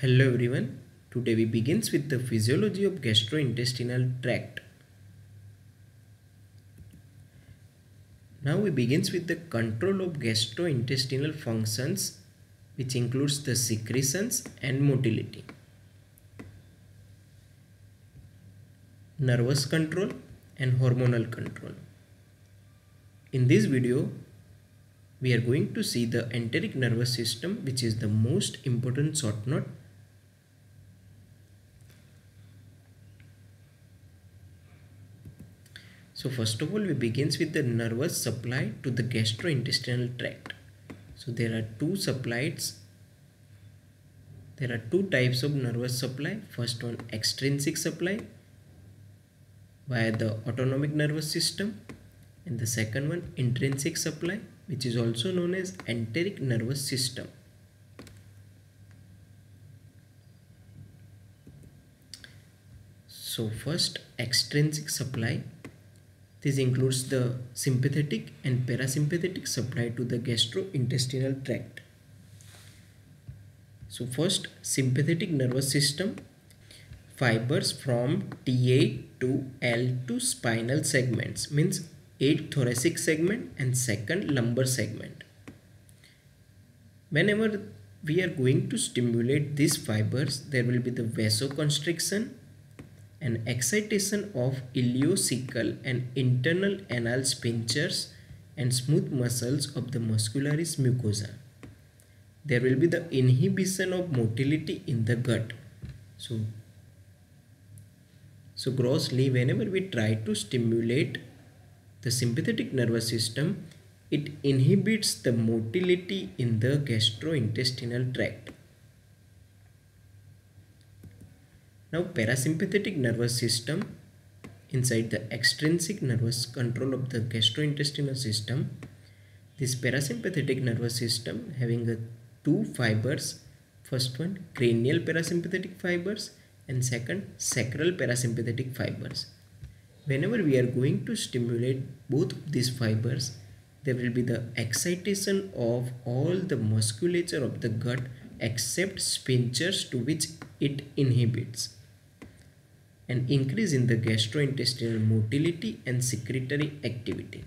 Hello everyone. Today we begins with the physiology of gastrointestinal tract. Now we begins with the control of gastrointestinal functions which includes the secretions and motility. Nervous control and hormonal control. In this video we are going to see the enteric nervous system which is the most important short note So first of all, we begins with the nervous supply to the gastrointestinal tract. So there are two supplies. There are two types of nervous supply. First one extrinsic supply via the autonomic nervous system and the second one intrinsic supply which is also known as enteric nervous system. So first extrinsic supply this includes the sympathetic and parasympathetic supply to the gastrointestinal tract. So first sympathetic nervous system fibers from T8 to L2 spinal segments means 8 thoracic segment and second lumbar segment. Whenever we are going to stimulate these fibers there will be the vasoconstriction and excitation of ileocecal and internal anal sphincters and smooth muscles of the muscularis mucosa. There will be the inhibition of motility in the gut. So, so grossly whenever we try to stimulate the sympathetic nervous system, it inhibits the motility in the gastrointestinal tract. Now parasympathetic nervous system inside the extrinsic nervous control of the gastrointestinal system. This parasympathetic nervous system having a two fibers. First one cranial parasympathetic fibers and second sacral parasympathetic fibers. Whenever we are going to stimulate both of these fibers, there will be the excitation of all the musculature of the gut except sphincters to which it inhibits and increase in the gastrointestinal motility and secretory activity.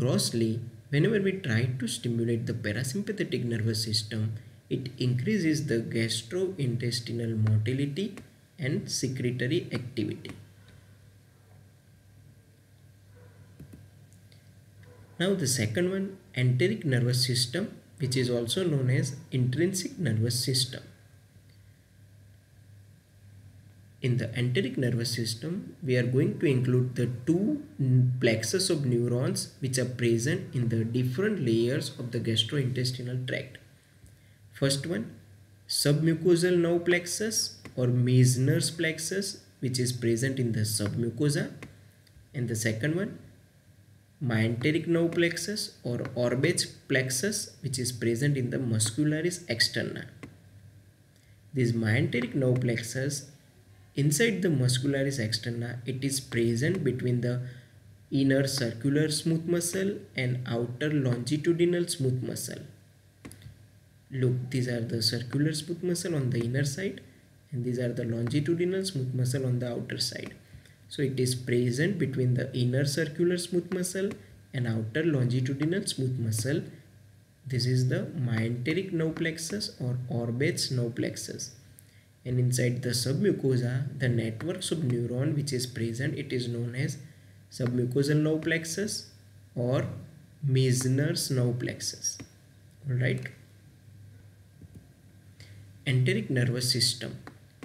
Grossly, whenever we try to stimulate the parasympathetic nervous system, it increases the gastrointestinal motility and secretory activity. Now the second one, enteric nervous system, which is also known as intrinsic nervous system. In the enteric nervous system, we are going to include the two plexus of neurons which are present in the different layers of the gastrointestinal tract. First one, submucosal nerve plexus or Meissner's plexus which is present in the submucosa and the second one, myenteric nerve plexus or Auerbach's plexus which is present in the muscularis externa. This myenteric nerve plexus Inside the muscularis externa, it is present between the inner circular smooth muscle and outer longitudinal smooth muscle. Look, these are the circular smooth muscle on the inner side and these are the longitudinal smooth muscle on the outer side. So it is present between the inner circular smooth muscle and outer longitudinal smooth muscle. This is the myenteric nerve plexus or Auerbach's nerve plexus and inside the submucosa the networks of neuron which is present it is known as submucosal nerve plexus or Meissner's nerve plexus. Alright? Enteric nervous system.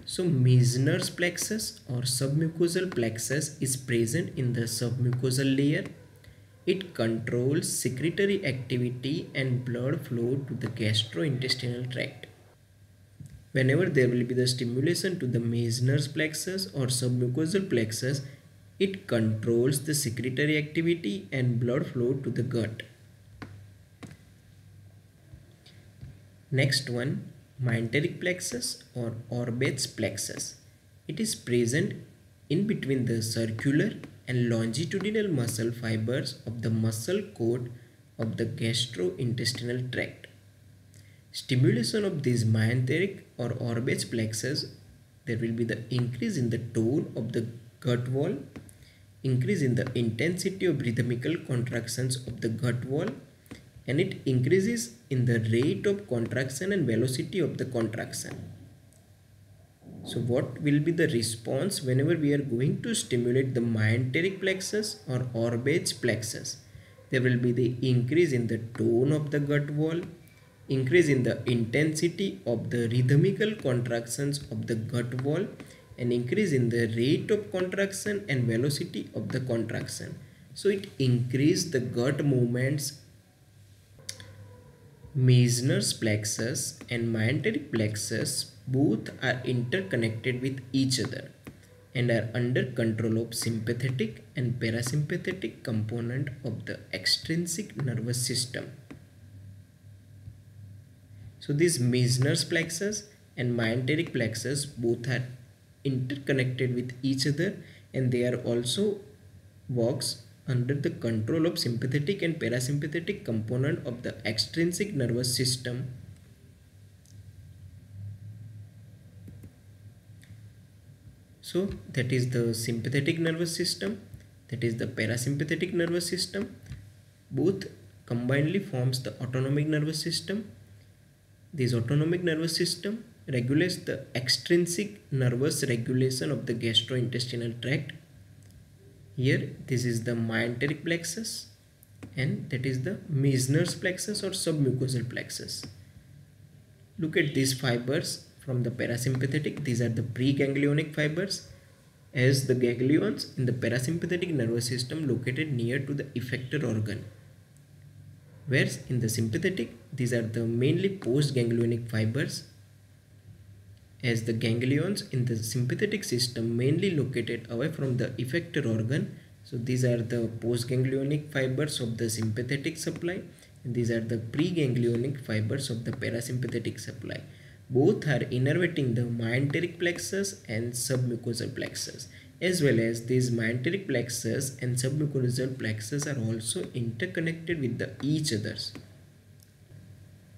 So Meissner's plexus or submucosal plexus is present in the submucosal layer. It controls secretory activity and blood flow to the gastrointestinal tract Whenever there will be the stimulation to the Meissner's plexus or submucosal plexus, it controls the secretory activity and blood flow to the gut. Next one, myenteric plexus or Auerbach's plexus. It is present in between the circular and longitudinal muscle fibers of the muscle coat of the gastrointestinal tract. Stimulation of these myenteric or Auerbach plexus, there will be the increase in the tone of the gut wall, increase in the intensity of rhythmical contractions of the gut wall, and it increases in the rate of contraction and velocity of the contraction. So what will be the response whenever we are going to stimulate the myenteric plexus or Auerbach plexus? There will be the increase in the tone of the gut wall, increase in the intensity of the rhythmical contractions of the gut wall and increase in the rate of contraction and velocity of the contraction. So it increase the gut movements Meissner's plexus and myenteric plexus both are interconnected with each other and are under control of sympathetic and parasympathetic component of the extrinsic nervous system. So these Meissner's plexus and myenteric plexus both are interconnected with each other and they are also works under the control of sympathetic and parasympathetic component of the extrinsic nervous system. So that is the sympathetic nervous system that is the parasympathetic nervous system. Both combinedly forms the autonomic nervous system this autonomic nervous system regulates the extrinsic nervous regulation of the gastrointestinal tract here this is the myenteric plexus and that is the Meissner's plexus or submucosal plexus look at these fibers from the parasympathetic. These are the preganglionic fibers as the ganglions in the parasympathetic nervous system located near to the effector organ. Whereas in the sympathetic, these are the mainly postganglionic fibers as the ganglions in the sympathetic system mainly located away from the effector organ. So these are the postganglionic fibers of the sympathetic supply and these are the preganglionic fibers of the parasympathetic supply. Both are innervating the myenteric plexus and submucosal plexus as well as these myenteric plexus and submucosal plexus are also interconnected with the each others.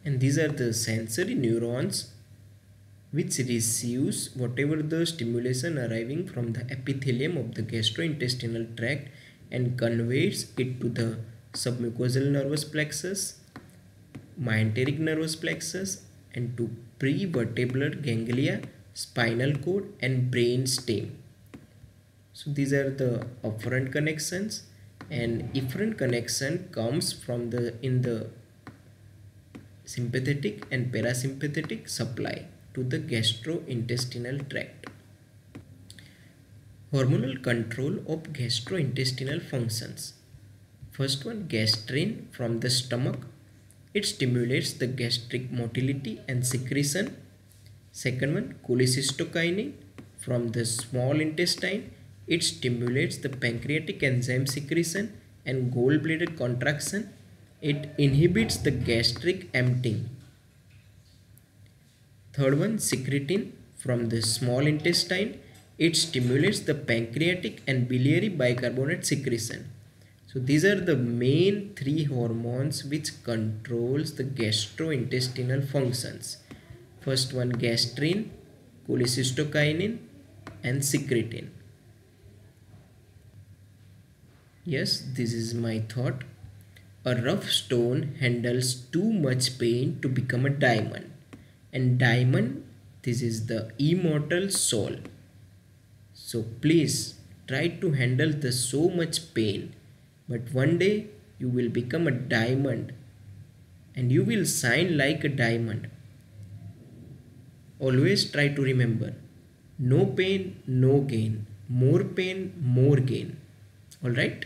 And these are the sensory neurons which receives whatever the stimulation arriving from the epithelium of the gastrointestinal tract and conveys it to the submucosal nervous plexus, myenteric nervous plexus and to prevertebral ganglia, spinal cord and brain stem. So these are the afferent connections and efferent connection comes from the in the sympathetic and parasympathetic supply to the gastrointestinal tract. Hormonal control of gastrointestinal functions. First one gastrin from the stomach it stimulates the gastric motility and secretion. Second one, cholecystokinin from the small intestine. It stimulates the pancreatic enzyme secretion and gallbladder contraction. It inhibits the gastric emptying. Third one, secretin from the small intestine. It stimulates the pancreatic and biliary bicarbonate secretion. So these are the main three hormones which controls the gastrointestinal functions. First one gastrin, cholecystokinin and secretin. Yes, this is my thought. A rough stone handles too much pain to become a diamond. And diamond, this is the immortal soul. So please try to handle the so much pain but one day you will become a diamond and you will shine like a diamond. Always try to remember no pain, no gain. More pain, more gain. Alright?